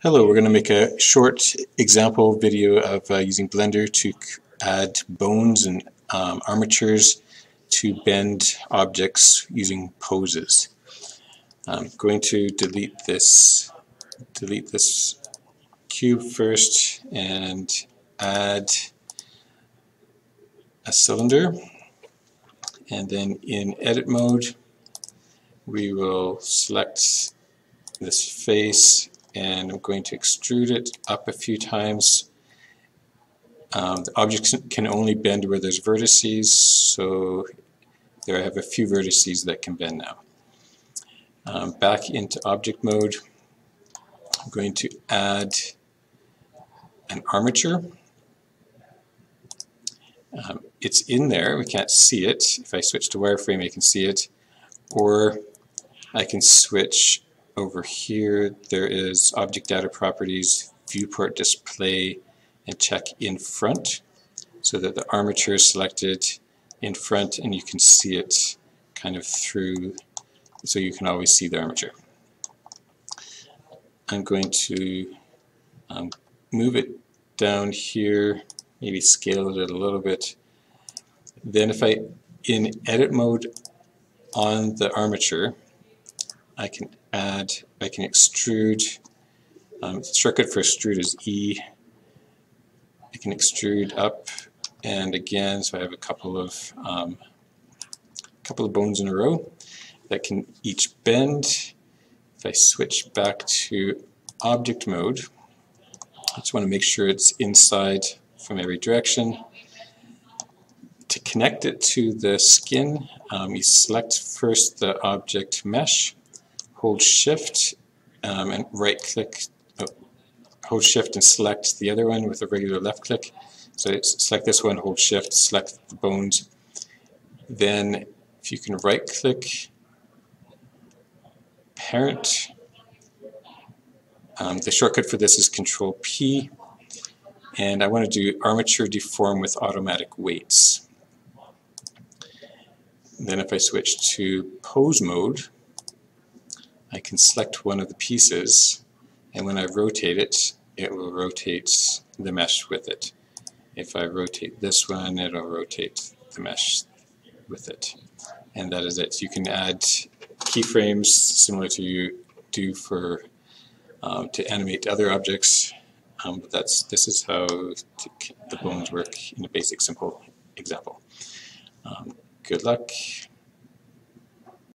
Hello, we're going to make a short example video of uh, using Blender to add bones and um, armatures to bend objects using poses. I'm going to delete this delete this cube first and add a cylinder and then in edit mode we will select this face and I'm going to extrude it up a few times. Um, the object can only bend where there's vertices, so there I have a few vertices that can bend now. Um, back into object mode, I'm going to add an armature. Um, it's in there, we can't see it. If I switch to wireframe I can see it. Or I can switch over here there is object data properties, viewport display, and check in front so that the armature is selected in front and you can see it kind of through so you can always see the armature. I'm going to um, move it down here, maybe scale it a little bit. Then if I, in edit mode on the armature, I can add, I can extrude, um, shortcut for extrude is E. I can extrude up and again, so I have a couple of um, couple of bones in a row that can each bend. If I switch back to object mode, I just want to make sure it's inside from every direction. To connect it to the skin, um, you select first the object mesh, hold shift um, and right click, oh, hold shift and select the other one with a regular left click. So select this one, hold shift, select the bones. Then if you can right click parent, um, the shortcut for this is control P and I want to do armature deform with automatic weights. Then if I switch to pose mode, I can select one of the pieces and when I rotate it, it will rotate the mesh with it. If I rotate this one, it'll rotate the mesh with it. And that is it. You can add keyframes similar to you do for um, to animate other objects. Um, but that's this is how the bones work in a basic, simple example. Um, good luck.